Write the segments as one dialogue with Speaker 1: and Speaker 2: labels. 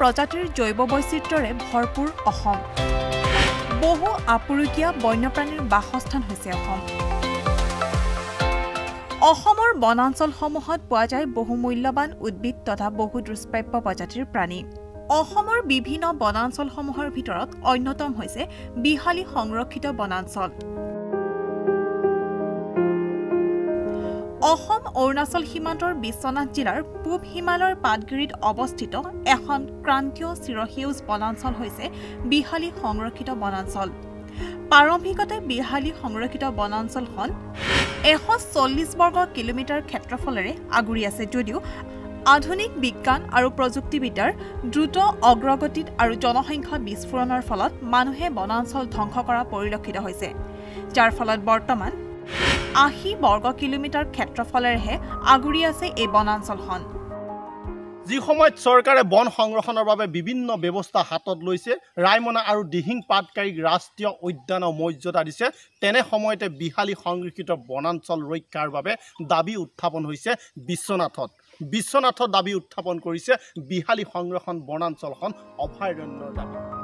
Speaker 1: প্ৰজাতিৰ জৈৱ বৈচিত্ৰ্যৰে ভৰপূৰ অসম। বহু আপুৰুগীয়া বন্যপ্ৰাণীৰ বাসস্থান হৈছে অসম। অসমৰ বনাঞ্চলসমূহত পোৱা যায় বহু মূল্যৱান উদ্ভিদ তথা বহু দুষ্প্ৰাপ্য প্ৰজাতিৰ প্ৰাণী। অসমৰ বিভিন্ন বনাঞ্চলসমূহৰ ভিতৰত অন্যতম হৈছে বিহালী সংৰক্ষিত বনাঞ্চল। অসম অৰুণাচল সীমান্তৰ বিশ্বনাথ জিলাৰ পূব হিমালয়ৰ পাতগিৰিত অৱস্থিত এখন ক্ৰান্তীয় চিৰসেউজ বনাঞ্চল হৈছে বিহালী সংৰক্ষিত বনাঞ্চল। প্ৰাৰম্ভিকতে বিহালী সংৰক্ষিত বনাঞ্চলখন এশ চল্লিছ বৰ্গ কিলোমিটাৰ ক্ষেত্ৰফলেৰে আগুৰি আছে যদিও আধুনিক বিজ্ঞান আৰু প্ৰযুক্তিবিদ্যাৰ দ্ৰুত অগ্ৰগতিত আৰু জনসংখ্যা বিস্ফোৰণৰ ফলত মানুহে বনাঞ্চল ধ্বংস কৰা পৰিলক্ষিত হৈছে। যাৰ ফলত বৰ্তমান আশী বৰ্গ কিলোমিটাৰ ক্ষেত্ৰফলেৰেহে আগুৰি আছে এই বনাঞ্চলখন।
Speaker 2: যি সময়ত চৰকাৰে বন সংৰক্ষণৰ বাবে বিভিন্ন ব্যৱস্থা হাতত লৈছে ৰায়মনা আৰু দিহিং পাটকাৰীক ৰাষ্ট্ৰীয় উদ্যানৰ মৰ্যাদা দিছে তেনে সময়তে বিহালী সংৰক্ষিত বনাঞ্চল ৰক্ষাৰ বাবে দাবী উত্থাপন হৈছে বিশ্বনাথত। বিশ্বনাথত দাবী উত্থাপন কৰিছে বিহালী সংৰক্ষণ বনাঞ্চলখন অভয়াৰণ্যৰ দাবী।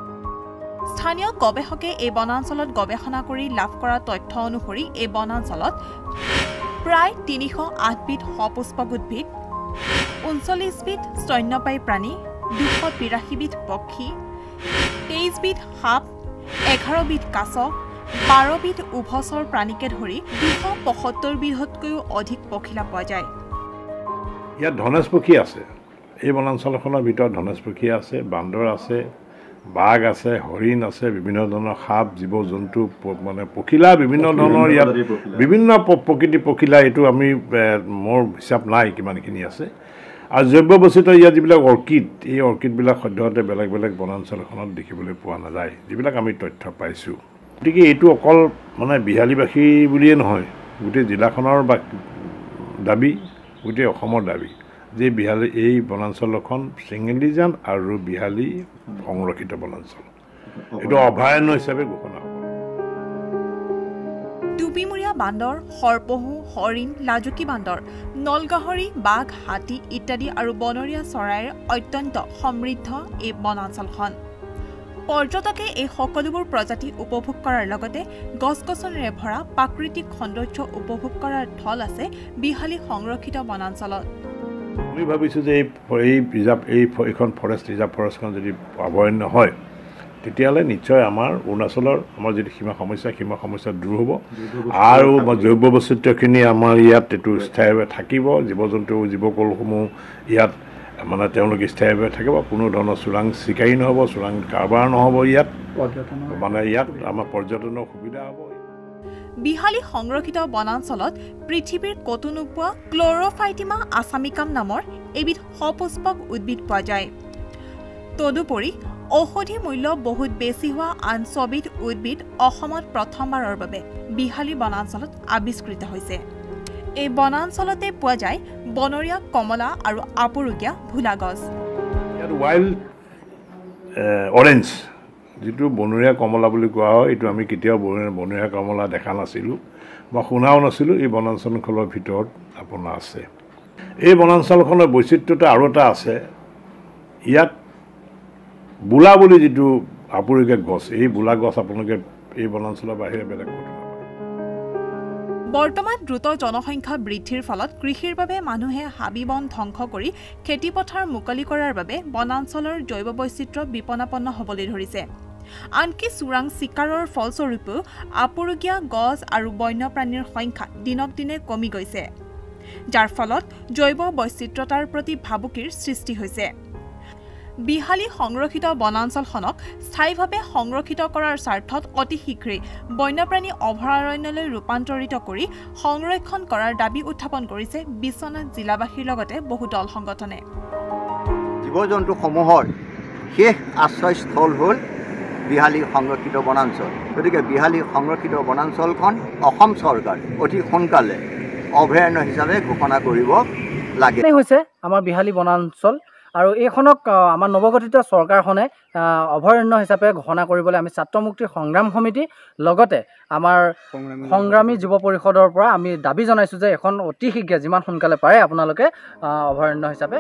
Speaker 1: স্থানীয় গৱেষকে এই বনাঞ্চলত গৱেষণা কৰি লাভ কৰা তথ্য অনুসৰি এই বনাঞ্চলত প্ৰায় তিনিশ আঠবিধ সপুষ্পক উদ্ভিদ ঊনচল্লিছবিধ স্তন্যপায়ী প্ৰাণী দুশ বিৰাশীবিধ পক্ষী তেইছবিধ সাপ এঘাৰবিধ কাছ বাৰবিধ উভচৰ প্ৰাণীকে ধৰি দুশ পঁসত্তৰবিধতকৈও অধিক পখিলা পোৱা যায়।
Speaker 3: ইয়াত ধনেশ পক্ষী আছে। এই বনাঞ্চলখনৰ ভিতৰত ধনেশ পক্ষী আছে বান্দৰ আছে বাঘ আছে হৰিণ আছে বিভিন্ন ধৰণৰ সাপ জীৱ জন্তু মানে পখিলা বিভিন্ন ধৰণৰ ইয়াত বিভিন্ন প- প্ৰকৃতিৰ পখিলা এইটো আমি মোৰ হিচাপ নাই কিমানখিনি আছে। আৰু জৈৱ বৈচিত্ৰ ইয়াত যিবিলাক অৰ্কিড এই অৰ্কিডবিলাক সদ্যহতে বেলেগ বেলেগ বনাঞ্চল এখনত দেখিবলৈ পোৱা নাযায় যিবিলাক আমি তথ্য পাইছোঁ। গতিকে এইটো অকল মানে বিহালীবাসী বুলিয়ে নহয় গোটেই জিলাখনৰ বা দাবী গোটেই অসমৰ দাবী। যে বিহালী এই বনাঞ্চলখন চেঙেলিজান আৰু বিহালী সংৰক্ষিত বনাঞ্চল। এইটো অভয়াৰণ্য হিচাপে ঘোষণা হ'ব।
Speaker 1: টুপিমূৰীয়া বান্দৰ সৰপহু হৰিণ লাজুকী বান্দৰ নলগাহৰি বাঘ হাতী ইত্যাদি আৰু বনৰীয়া চৰাইৰ অত্যন্ত সমৃদ্ধ এই বনাঞ্চলখন। পৰ্যটকে এই সকলোবোৰ প্ৰজাতি উপভোগ কৰাৰ লগতে গছ গছনিৰে ভৰা প্ৰাকৃতিক সৌন্দৰ্য উপভোগ কৰাৰ থল আছে বিহালী সংৰক্ষিত বনাঞ্চলত।
Speaker 3: আমি ভাবিছোঁ যে এই এই ৰিজাৰ্ভ এই এইখন ফৰেষ্ট ৰিজাৰ্ভ ফৰেষ্টখন যদি অভয়াৰণ্য হয় তেতিয়াহ'লে নিশ্চয় আমাৰ অৰুণাচলৰ আমাৰ যিটো সীমা সমস্যা সীমা সমস্যা দূৰ হ'ব। আৰু জৈৱ বৈচিত্ৰ্যখিনি আমাৰ ইয়াত এইটো স্থায়ীভাৱে থাকিব জীৱ জন্তু জীৱকুলসমূহ ইয়াত মানে তেওঁলোক স্থায়ীভাৱে থাকিব। কোনো ধৰণৰ চোৰাং চিকাৰী নহ'ব চোৰাং কাৰবাৰ নহ'ব ইয়াত। মানে ইয়াত আমাৰ পৰ্যটনৰ সুবিধা হ'ব।
Speaker 1: বিহালী সংৰক্ষিত বনাঞ্চলত পৃথিৱীৰ ক'তো নোপোৱা ক্ল'ৰ'ফাইটিমা আছামিকাম নামৰ এবিধ সপুষ্পক উদ্ভিদ পোৱা যায়। তদুপৰি ঔষধি মূল্য বহুত বেছি হোৱা আন ছবিধ উদ্ভিদ অসমত প্ৰথমবাৰৰ বাবে বিহালী বনাঞ্চলত আৱিষ্কৃত হৈছে। এই বনাঞ্চলতে পোৱা যায় বনৰীয়া কমলা আৰু আপুৰুগীয়া ভোলা গছ
Speaker 3: যিটো বনৰীয়া কমলা বুলি কোৱা হয় এইটো আমি কেতিয়াও বনৰীয়া কমলা দেখা নাছিলোঁ বা শুনাও নাছিলোঁ এই বনাঞ্চলখনৰ ভিতৰত আপোনাৰ আছে। এই বনাঞ্চলখনৰ বৈচিত্ৰতা আৰু এটা আছে। ইয়াত বোলা বুলি যিটো আপুৰুগীয়া গছ এই বোলা গছ আপোনালোকে এই বনাঞ্চলৰ বাহিৰে বেলেগ
Speaker 1: বৰ্তমান দ্ৰুত জনসংখ্যা বৃদ্ধিৰ ফলত কৃষিৰ বাবে মানুহে হাবি বন ধ্বংস কৰি খেতিপথাৰ মুকলি কৰাৰ বাবে বনাঞ্চলৰ জৈৱ বৈচিত্ৰ্য বিপনাপন্ন হ'বলৈ ধৰিছে। আনকি চোৰাং চিকাৰৰ ফলস্বৰূপেও আপুৰুগীয়া গছ আৰু বন্যপ্ৰাণীৰ সংখ্যা দিনক দিনে কমি গৈছে। যাৰ ফলত জৈৱ বৈচিত্ৰতাৰ প্ৰতি ভাবুকিৰ সৃষ্টি হৈছে। বিহালী সংৰক্ষিত বনাঞ্চলখনক স্থায়ীভাৱে সংৰক্ষিত কৰাৰ স্বাৰ্থত অতি শীঘ্ৰেই বন্যপ্ৰাণী অভয়াৰণ্যলৈ ৰূপান্তৰিত কৰি সংৰক্ষণ কৰাৰ দাবী উত্থাপন কৰিছে বিশ্বনাথ জিলাবাসীৰ লগতে বহু দল সংগঠনে।
Speaker 4: জীৱ জন্তুসমূহৰ শেষ আশ্ৰয়স্থল হ'ল বিহালী সংৰক্ষিত বনাঞ্চল। গতিকে বিহালী সংৰক্ষিত বনাঞ্চলখন অসম চৰকাৰ অতি সোনকালে অভয়াৰণ্য হিচাপে ঘোষণা কৰিব লাগে।
Speaker 5: হৈছে আমাৰ বিহালী বনাঞ্চল আৰু এইখনক আমাৰ নৱগঠিত চৰকাৰখনে অভয়াৰণ্য হিচাপে ঘোষণা কৰিবলৈ আমি ছাত্ৰ মুক্তি সংগ্ৰাম সমিতি লগতে আমাৰ সংগ্ৰামী যুৱ পৰিষদৰ পৰা আমি দাবী জনাইছোঁ যে এখন অতি শীঘ্ৰে যিমান সোনকালে পাৰে আপোনালোকে অভয়াৰণ্য হিচাপে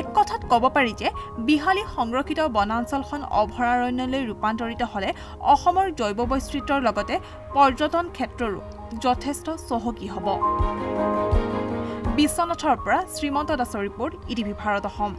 Speaker 1: এক কথাত ক'ব পাৰি যে বিহালী সংৰক্ষিত বনাঞ্চলখন অভয়াৰণ্যলৈ ৰূপান্তৰিত হ'লে অসমৰ জৈৱ বৈচিত্ৰ্যৰ লগতে পৰ্যটন ক্ষেত্ৰৰো যথেষ্ট চহকী হ'ব। বিশ্বনাথৰ পৰা শ্ৰীমন্ত দাসৰ report E TV Bharat Assam.